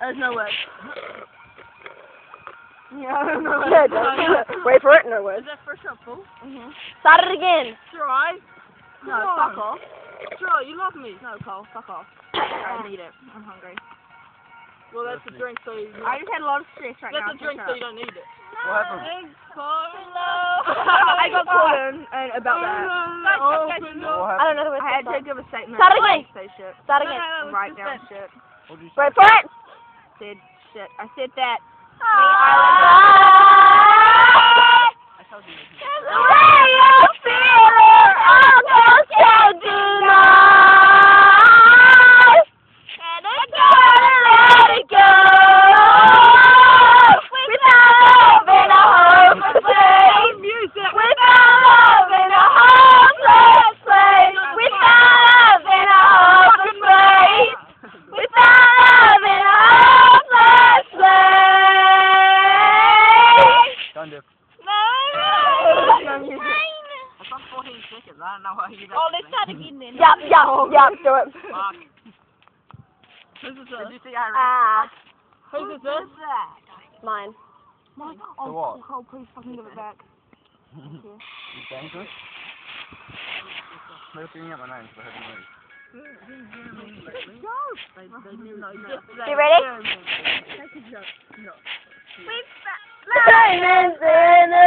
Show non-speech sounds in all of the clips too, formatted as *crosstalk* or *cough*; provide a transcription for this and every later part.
There's no words. Yeah, I don't know. *laughs* Yeah, don't. Wait for it, no words. Is that first shot full? Mhm. Start it again. Try. No, Come fuck off. Try, you love me. No, Cole, fuck off. I *coughs* need it. I'm hungry. Well, that's a drink, so you... I just had a lot of stress right That's now. That's a drink, so you don't need it. What happened? Thanks, Cole. *laughs* I got caught in and about that. Open What I don't know the words. I had to to give a statement. Start again. Say shit. Start again. Write down shit. What did? Wait for it. Said shit. I said that. I told you. The way you feel it, almost can't deny. And I gotta let it go. Without love in a hopeless place. Without love in a hopeless place. Without love in a hopeless place. Without love in a hopeless place. Don't do it. It's on 14 seconds. I don't know why you Oh, let's start again then. Yup, yup, yup, do it. Fuck. Who's this? Did you see how Ah, Who's this? this? mine. Oh, The what? Cole, please fucking give it back. *laughs* You dangerous? They're looking at my name because I heard you move. They, they knew no, You ready? Diamonds in the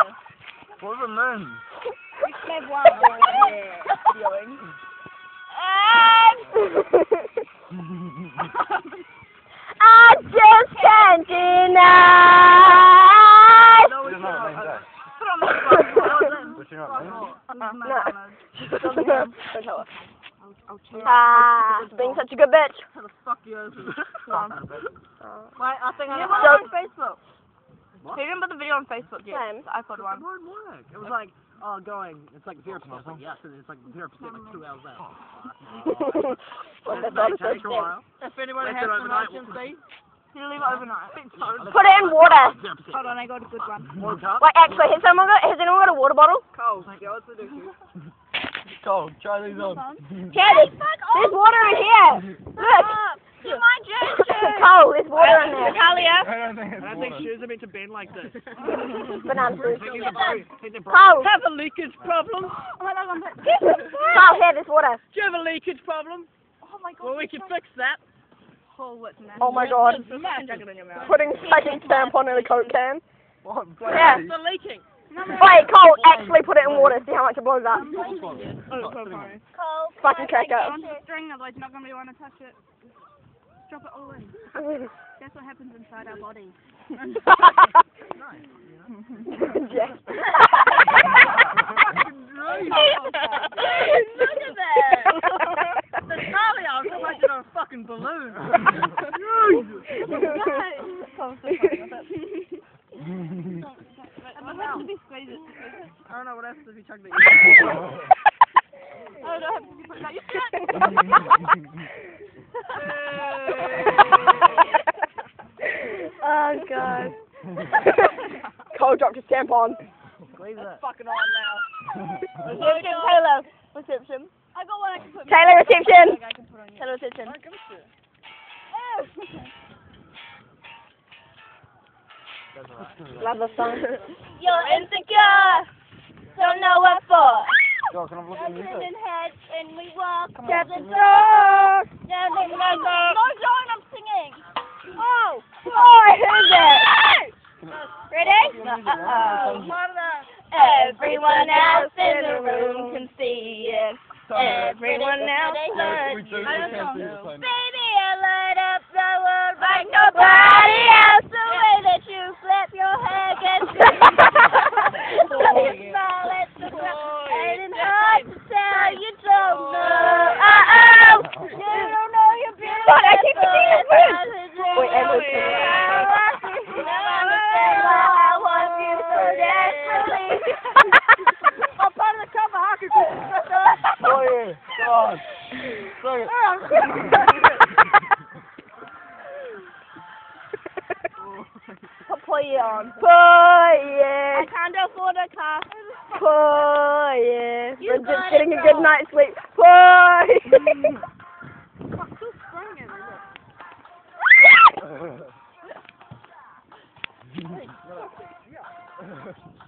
What does it mean? Have one. I just can't deny. No, You we don't know what can't. means? Put on the But you know what it means? No. Don't tell her. Ah, being such a good bitch. How the fuck you open? *laughs* Fuck. Wait, I think I You know. put on Facebook. What? He didn't put the video on Facebook yet. Same. The iPod one. won't work. It was like, oh, going, it's like 0%. It's like, yes, and it's like 0% like two hours out. What the It take a this? while. If anybody Wait has till some overnight. urgency, You leave it overnight. *laughs* Put it in water. 0%. Hold on, I got a good one. One cup. Wait, actually, has someone got, has anyone got a water bottle? Cole, go what's the do? *laughs* Go, try these on. Yeah, there's, there's water in here. Look. Do my gesture. Cole, there's water in there. Natalia. I don't think it's I don't think water. shoes are meant to bend like this. Banana juice. Think they're broken. Think they're broken. Cole, Have a leakage problem? Oh my god, I'm back. Cole, here, there's water. Do you have a leakage problem? Oh my god. Well, we can fix that. Oh, what's that? Oh my god. Smash it in your mouth. Putting fucking tampon in a coke can. What? Yeah. It's the leaking. Wait, Cole, actually put it in water. See how much it blows up. Oh, so. Fucking crack up. On the string, otherwise you're not going to be able to touch it. Drop it all in. That's what happens inside our bodies. *laughs* Yes. *laughs* Look at that. Natalia, I was like on a fucking balloon. *laughs* It down. I don't know what *laughs* oh, happens if you chuck the. I don't know what happens *laughs* you put it Oh god. *laughs* Cole dropped his tampon. Leave That's fucking on now. Okay, Taylor. Reception. I got one I can put. Taylor reception. Taylor reception. Oh. Love the song. *laughs* You're insecure. Don't know what for. Yo, can I look at the music? Turning heads and we walk to the door. Down the river. No, John, I'm singing. Oh, oh, I heard that. Ready? Uh-oh. Everyone else in the room can see it. Everyone else Yeah, we but God. Suck Put I can't afford a car. Put. You're just getting a good night's sleep. Put. *laughs*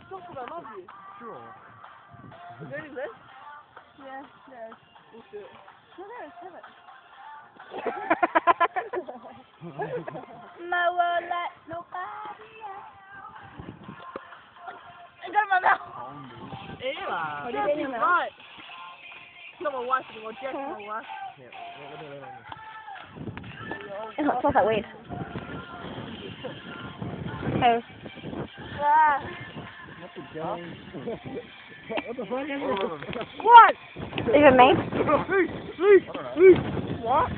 Stop it, I love you. Sure. Is there any? Yes, yes. My world like nobody else. I got my mouth. Eva. What are you right? Not my wife anymore. Jack's huh? my wife. Hey. Ah. What the fuck is this? What? Even me? What?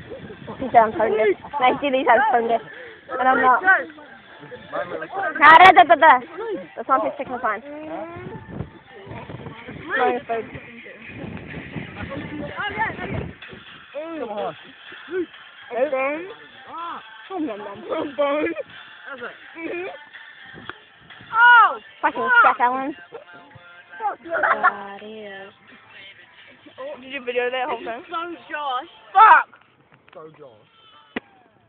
He said I'm tone deaf. And I see these has tone deaf. And I'm not. Joe. Ah, da, da, da, da. That's not his signal sign. Smelling food. Come on. And then... Oh, nom, nom. How's it? Oh! Fucking Jack Allen. God, yeah. Did you video that whole thing? So Josh. Fuck! So Josh.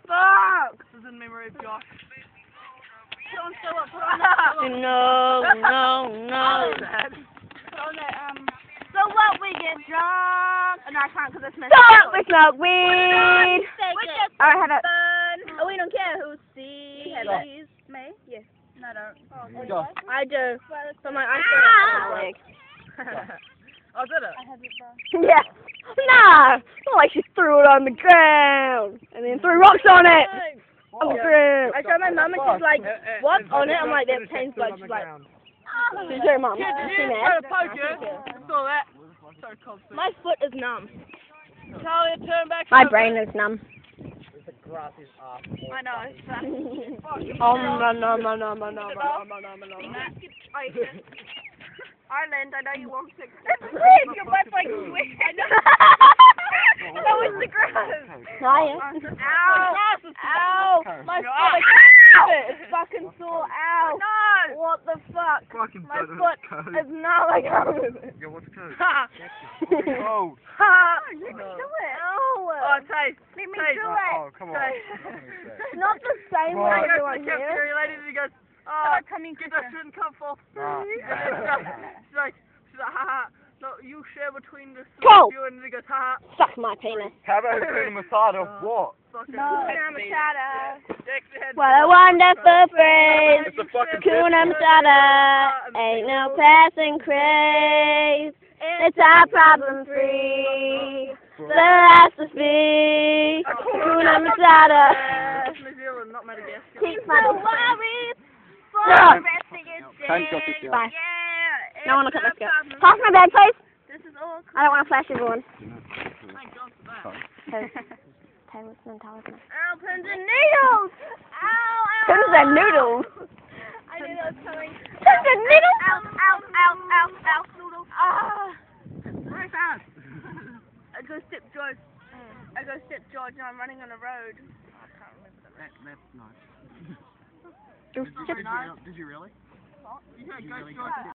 Fuck! This is in memory of Josh. Put on show up. Put on that. No, no, no. *laughs* Put on that, um. So what? We get drunk. Oh, no, I can't because it's messed Stop! We smoke weed! We just Alright, have it. fun. Oh, we don't care who sees. Yeah. Me? Yes. No, I don't. Oh, I do. So my I'm Ah! leg. *laughs* oh, did it? I have it done. Yeah. Nah! Not like she threw it on the ground and then threw rocks on it! On the ground. I showed my mum and she's like, Uh, uh, what? uh, On it? I'm like, uh, they're paint bugs. She's like, She's your mom. Kid, you mad? got a poker. Saw that. So cold. my foot is numb. Talia, turn back. My over. brain is numb. The grass is off. I know. It's fat. Oh, no, no, no, no, no, no, no, no, no, no, no. Island, I know you want to. Please, your butt's like squish. I know. that was the grass. Oh, yeah. Ow! Ow! My Your foot, I can't it. It's fucking sore. Ow! No! What the fuck? Fucking My foot is not like how Yo, what's the code? Ha! Oh. Ha! Let me do it. Ow! Oh, Tay. Let me Tay. do it. Oh, come on. Tay. It's not the same way on. He goes to everyone here. cafeteria lady and he goes, come in, get that shouldn't come for Nah. free. Ah. *laughs* she's like, she's like, haha. No, you share between the two of you, and he goes, haha. Suck my penis. How about putting *laughs* Masada ah, what? Fucking Hakuna Matata. Dexter had What a wonderful phrase. It's a fucking Hakuna Matata. Ain't no passing craze. It's our problem free. Philosophy. Hakuna Matata. New Zealand, not Madagascar. Keep my worries for No. the rest of your Thank you, day. teacher. Bye. Yeah. No one it's look at this no girl. problem. Pass my bag, please. This is all I don't want to flash everyone. Thank God for that. Taylor's mentality. Ow, pins and needles! Ow, ow. Pins and noodles. I knew that was coming. Pins and noodles. Ow, ow, ow, ow, ow, noodles. Ah. Very fast. *laughs* I go step George. I go step George and I'm running on a road. I can't remember the That, that's nice. *laughs* Did you really? Did you really?